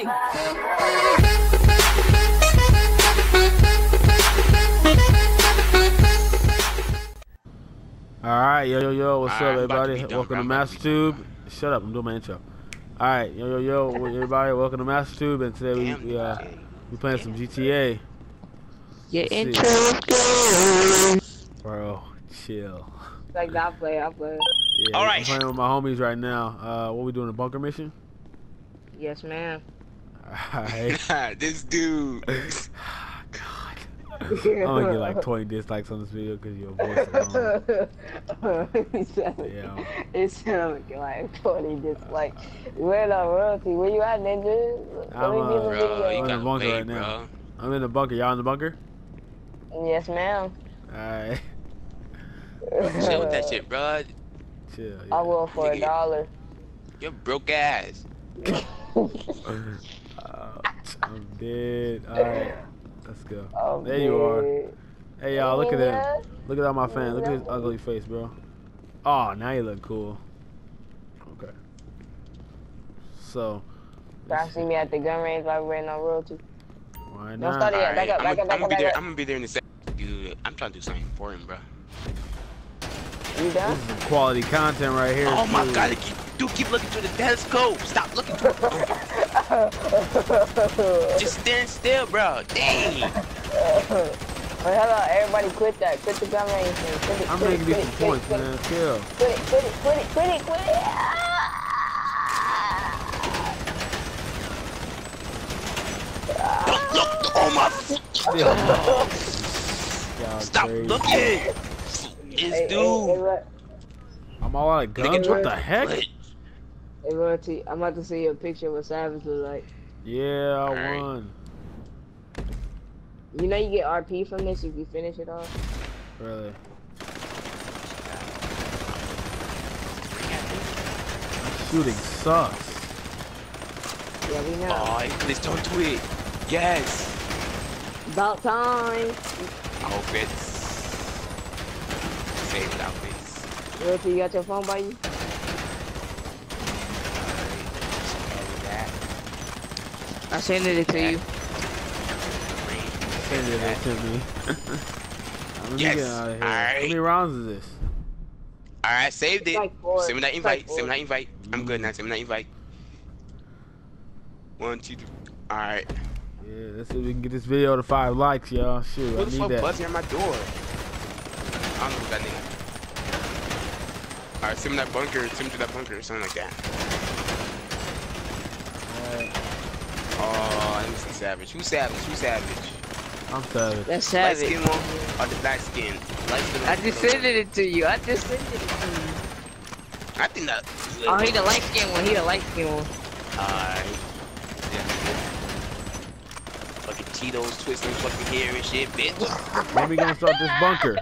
Alright, yo, yo, yo, what's All up, right, I'm to everybody? done, welcome bro. to I'm about to MasterTube. Shut up, I'm doing my intro. Alright, yo, yo, yo, everybody, welcome to MasterTube, and today we, Damn, we, uh, okay. we playing some GTA. Your Let's intro is good. Bro, chill. Like I play, I play. Yeah, All I'm playing with my homies right now. Uh, what we doing, a bunker mission? Yes, ma'am. Alright. this dude. God. I'm gonna get like 20 dislikes on this video because your voice alone. Yeah. It sounds like funny, just like, where the royalty? Where you at, ninja? I'm, get uh, Bro, video. in the bunker wait, right now. I'm in the bunker. Y'all in the bunker? Yes, ma'am. Alright. Chill with that shit, bro. Chill. I will for a dollar. You're broke ass. Uh, I'm dead. Alright. Let's go. Oh, There you are. Hey y'all, look at that. Look at all my fans. Look at his ugly face, bro. Oh, now you look cool. Okay. So, Y'all see me at the gun range like we're on royalty. why Don't start it yet. Back up, I'm back gonna up, back I'm up, gonna be back there. up. I'm gonna be there in a second. Dude, I'm trying to do something important, bro. You done? This is quality content right here. Oh my too. god, keep, dude, keep looking through the telescope. Stop looking through. Just stand still, bro. Dang. Wait, hold on, everybody quit that. Quit the gun range thing. Quit it, I'm quit making it, these quit some quit points, quit it. man. Chill. Quit it, quit it, quit it, quit it, quit it. Don't look. Oh my. Y'all Stop crazy. looking. Hey, It's hey, hey, dude. I'm all out of guns. What the heck? What? Hey, Royalty, I'm about to see a picture of what Savage look like. Yeah, I Alright. won. You know you get RP from this if you finish it off? Really. Shooting sucks. Yeah, we know. Oh, let's don't tweet. Yes. About time. Outfits. Saved outfits. Royalty, you got your phone by you? I sent it to you. Send it to me. Let Yes. get out of here. How Alright. many rounds is this? Alright, saved it. Like. Send me that invite. like Send me four. that invite. I'm good now. Send me that invite. One, two, three. Alright. Yeah, let's see if we can get this video to five likes, y'all. Shoot, Who I the need fuck that. buzzing at my door? I don't know who that nigga. Alright, send me that bunker. Send me to that bunker or something like that. Alright, Oh, let me see Savage. Who's Savage? Who's Savage? I'm savage. That's savage. Light Savage. skin one or the black skin? Light skin I just sent it to you. I just sent it to you. I think that. Oh, he the light skin one. He the light skin one. Alright. Yeah. Fucking Tito's twisting fucking hair and shit, bitch. When we gonna start this bunker?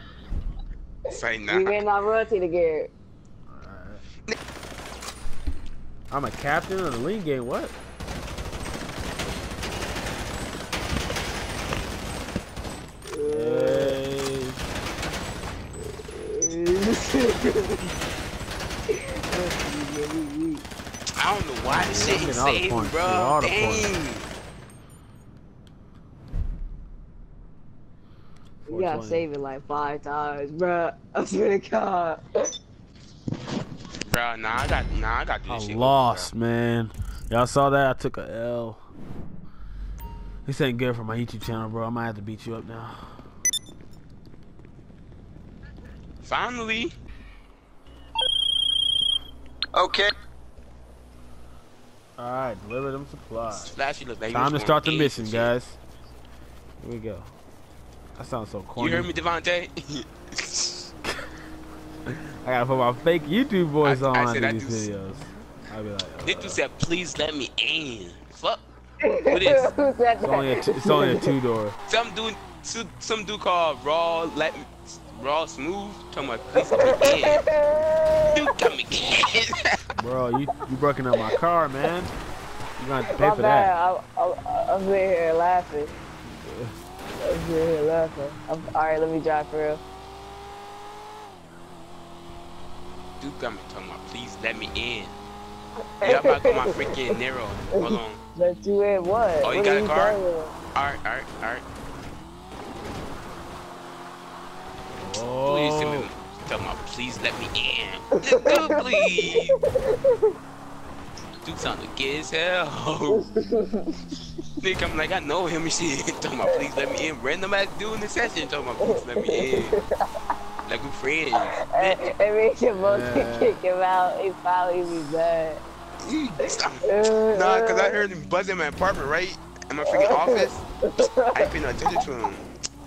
Say We nah. ran our royalty together. Alright. I'm a captain of the league game. What? I don't know why this shit I'm getting saved, points, bro. dude, all the points. Dang. We gotta save it like five times, bro. I swear to God. Bro, nah, I got, nah, I got I this shit. lost, man. Y'all saw that? I took a L. This ain't good for my YouTube channel, bro. I might have to beat you up now. Finally. Okay. Alright, deliver them supplies. Flashy look like Time to start the mission, ape guys. Here we go. That sounds so shit. corny. You heard me, Devontae? I gotta put my fake YouTube voice I- on I in said I these do- videos. I'll be like, This uh, dude said, please let me in. Fuck. What is? It's only a two, it's only a two door. Some dude, some, some dude called Raw, let me, Raw Smooth. Talking about, please let me in. Dude, come again. Bro, you you broken up my car, man. You gonna have to pay My for bad. that. I, I, I'm sitting here laughing. I'm sitting here laughing. I'm, all right, let me drive for real. dude got me talking about, please let me in. Yeah, I'm about to go my freaking Nero. Hold on. Let you in what? Oh, you what got are a car? saying? Alright, alright, alright. Please tell me, Oh. tell me, please let me in. Dude, please. Dude sounded gay as hell. Nigga, I'm like, I know him and shit. Talking about, please let me in. Random ass dude in the session. Talking about, please let me in. Like we friends. It, it makes you both Yeah. kick him out. He probably be bad. Nah, cause I heard him buzzing in my apartment, right? In my freaking office. I ain't paying no attention to him.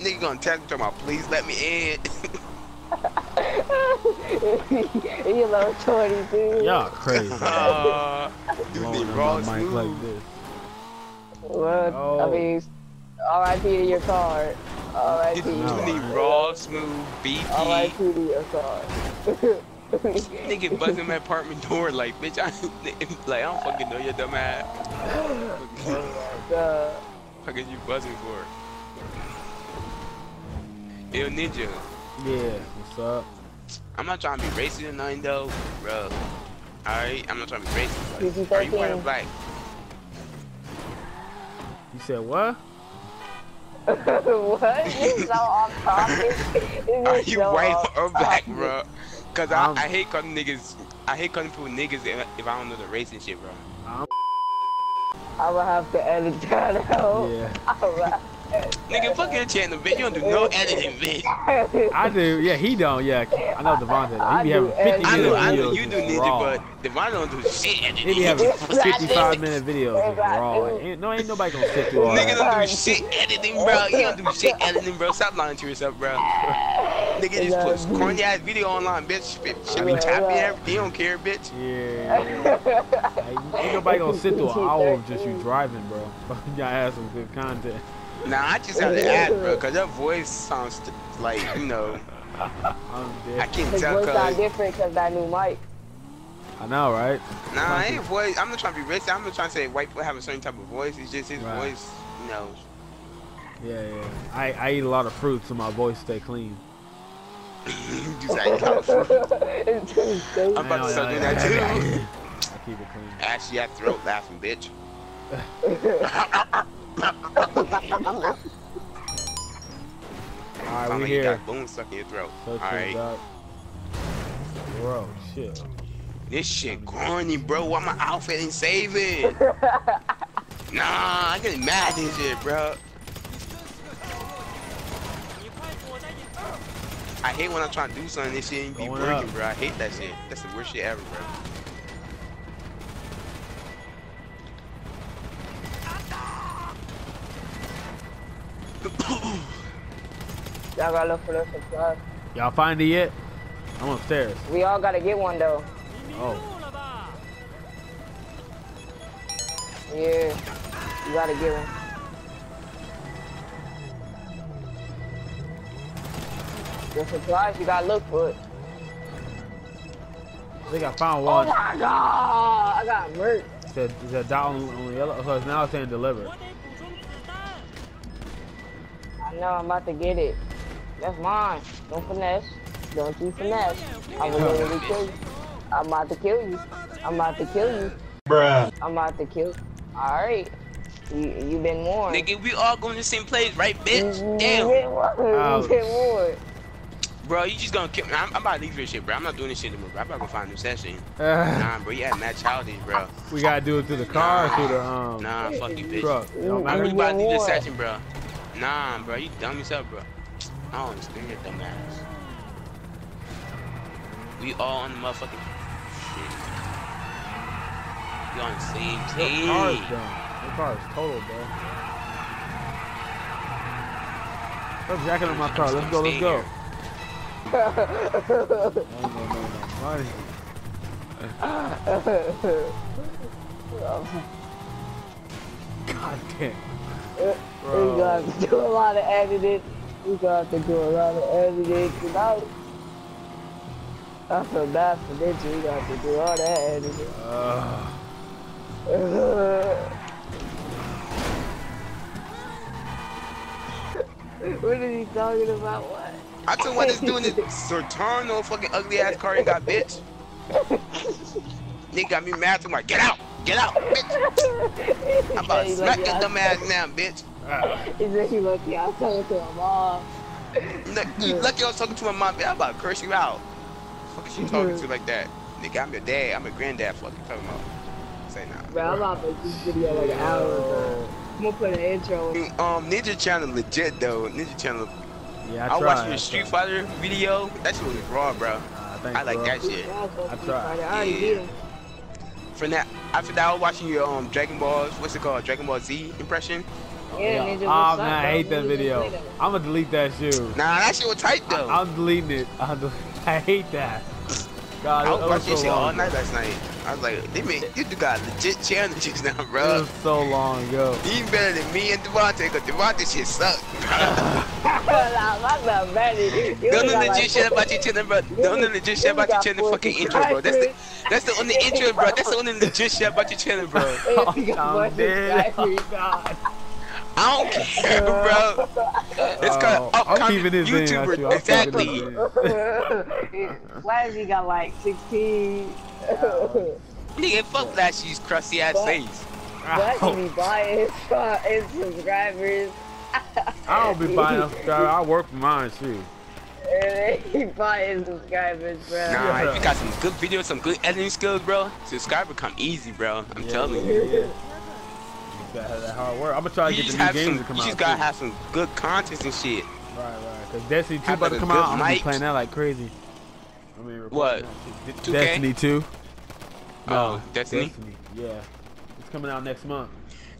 Nigga gonna text me talking about, please let me in. you know, 22. Y'all crazy. uh, dude Blowing need raw mic smooth. like this. Well, Oh. I mean, RIP to your card. RIP. Dude No. need raw smooth BP. RIP to your card. Nigga buzzing my apartment door like, bitch, I like I don't fucking know your dumb ass. uh, Fuck is you buzzing for? Yo, Ninja, Yeah, what's up? I'm not trying to be racist or nothing though, bro. Alright, I'm not trying to be racist. PG-13. Are you white or black? You said what? what? This is so off topic. Are you so white or black, bro? Cause I, I'm- hate calling niggas, I hate calling people niggas if, if I don't know the race and shit, bro. I'm gonna have to edit that out. Yeah. Alright. Nigga, fuck your channel, bitch. You don't do no editing, bitch. I do. Yeah, he don't. Yeah, I know Devontae. though. He be having do 50 everything. I know, I know you do just ninja, raw. but Devon don't do shit editing. He editing. be having 55 minute videos. Yes, Just I raw. Ain't, no, ain't nobody gonna sit through all Nigga don't do shit editing, bro. He don't do shit editing, bro. Stop lying to yourself, bro. Nigga just put corny ass video online, bitch. Should be Yeah, tapping everything. You don't care, bitch. Yeah. yeah. Hey, ain't nobody gonna sit through an hour of just you driving, bro. you gotta have some good content. Nah, I just have to add, bro, cause your voice sounds like, you know, I'm I dead. can't His tell, voice sound different because that new mic. I know, right? nah, I ain't voice. I'm not trying to be racist. I'm not trying to say white people have a certain type of voice. It's just his Right. voice, you know. Yeah, yeah. I, I eat a lot of fruit so my voice stay clean. just like, how fruit. It's too. I'm about to I start doing that too. I keep it clean. Ashy at throat laughing, bitch. Alright, Sound we like you here. got bone stuck in your throat. So Alright. tuned. Bro, shit. This shit corny, bro. Why my outfit ain't saving? nah, I get mad at this shit, bro. I hate when I'm trying to do something this shit ain't be Going working, up. bro. I hate that shit. That's the worst shit ever, bro. Y'all gotta look for the supplies. Y'all find it yet? I'm upstairs. We all gotta get one though. Oh. Yeah. You gotta get one. The supplies, you gotta look for it. I think I found Oh one. my god! I got murked. It said, it said dot on, on the yellow. So it's now saying deliver. I know, I'm about to get it. That's mine. Don't finesse. Don't you finesse. I will literally kill you. I'm about to kill you. I'm about to kill you. Bruh. I'm about to kill you. Alright. You, you been warned. Nigga, we all going to the same place, right, bitch? You Damn. been warned. Ouch. You been warned. Bro, you just gonna kill me. I'm, I'm about to leave this shit, bro. I'm not doing this shit anymore, bro. I'm about to go find a new session. Nah, bro, you had mad childish, bro. we gotta do it through the car or through the um Nah, fuck you, bitch. truck. It I'm really about to leave this session, bro. Nah, bro, you dumb yourself, bro. I don't understand your dumb ass. We all on the motherfucking shit. We on the same Your car is team. done. Your car is total, bro. Stop jacking on my car. Let's go. Let's go. I ain't gonna no money. God damn. We Bro. got to do a lot of editing. We got to do a lot of editing tonight. I feel bad for Ninja. We got to do all that editing. Uh, what is he talking about? What? I told what is doing this Sertano fucking ugly ass car you got, bitch. Nigga got me mad to my get out, get out, bitch. I'm about to smack your dumb ass now, bitch. He said he lucky I was talking to my mom. You lucky I was talking to my mom, bitch. I'm about to curse you out. Fuck is she talking to like that? Nigga, I'm your dad. I'm your granddad. Fuck you talking about? Say nah. Bro, I'm about to make this video like an hour, bro. I'm gonna put an intro. Mm, Um, Ninja Channel legit though. Ninja Channel. Yeah, I, I, tried. watched your Street. Fighter video. That shit was raw, bro. Uh, thanks, I like bro. that shit. I tried. I already Yeah. did it. From that, after that, I was watching your um Dragon Balls. What's it called? Dragon Ball Z impression. Yeah, Yeah. Ninja, Oh ah, man, I hate that video. I'm gonna delete that shoe. Nah, that shit was tight though. I, am deleting it. I'm del- I hate that. God, I it, was watching so shit all night last night. I was like, they made you got legit challenges now, It bro. was so long ago. He better than me and Devontae, cause Devontae shit sucked. Nah, my bad, man. You Don't know got legit like- shit about your channel, bro. Don't know legit shit about your channel fucking intro, bro. That's the that's the only intro, bro. That's the only legit shit about your channel, bro. You got I'm more dead. subscribers, God. I don't care, bro. It's called Oh, I'm upcoming keeping this in, YouTuber. actually. I'm exactly. keeping this in. Flashy got like 16. Nigga, fuck Flashy's crusty ass face. But Ow. he be buying his, uh, his subscribers. I don't be buying a subscriber. I work for mine, too. And he buying his subscribers, bro. Nah, if you got some good videos, some good editing skills, bro, subscriber come easy, bro. I'm Yeah, telling yeah, you. yeah. You gotta have that hard work. I'm gonna try to You get the new have games some, to come you out. just gotta too. have some good content and shit. Right, right. Cause Destiny 2 Have about to come good out. I'm gonna be playing that like crazy. I mean, What? that shit. 2K? Destiny 2. Oh, Destiny? Yeah. It's coming out next month.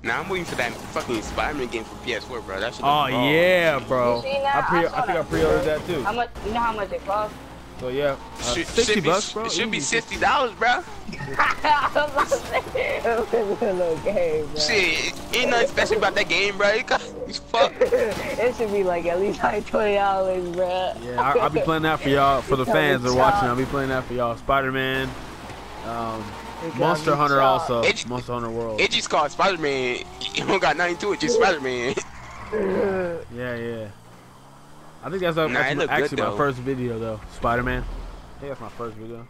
Now I'm waiting for that fucking Spider-Man game for PS4, bro. That should. Oh look raw. yeah, bro. You seen that? I, pre- I I, saw think I that. pre-ordered that too. How much? You know how much it costs? So yeah, uh, Should, sixty should bucks, be, bro. It should be Easy. sixty dollars, bro. I was about to say, it was a little game, bro. Shit, ain't nothing special about that game, bro. You got, you fuck. it should be like at least like twenty dollars, bro. Yeah, I, I'll be playing that for y'all, for the fans that are watching. I'll be playing that for y'all. Spider-Man, um, Monster Hunter shot. also. It's- Monster Hunter World. It just called Spider-Man. You don't got nothing to it, just Spider-Man. Yeah, yeah. I think that's, Nah, that's my- look good, actually my though. first video though. Spider-Man. I think that's my first video.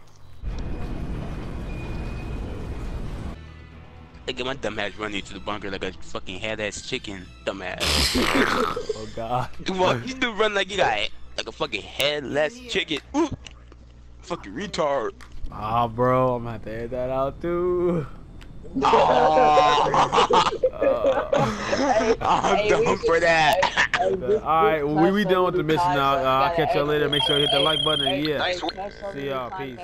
I at my dumbass running to the bunker like a fucking head-ass chicken, dumbass. Oh god. You walk, you do run like you got it. like a fucking headless chicken. Ooh. Fucking retard. Ah, bro, I'm gonna have to edit that out too. Oh, Uh, I'm Hey, we dumb for that. Hey, this- Alright, well, we, we done with the mission now. Uh, I'll catch y'all later. Make sure you hit the like button. and Yeah. Nice hey, one. cuss so See y'all. Peace.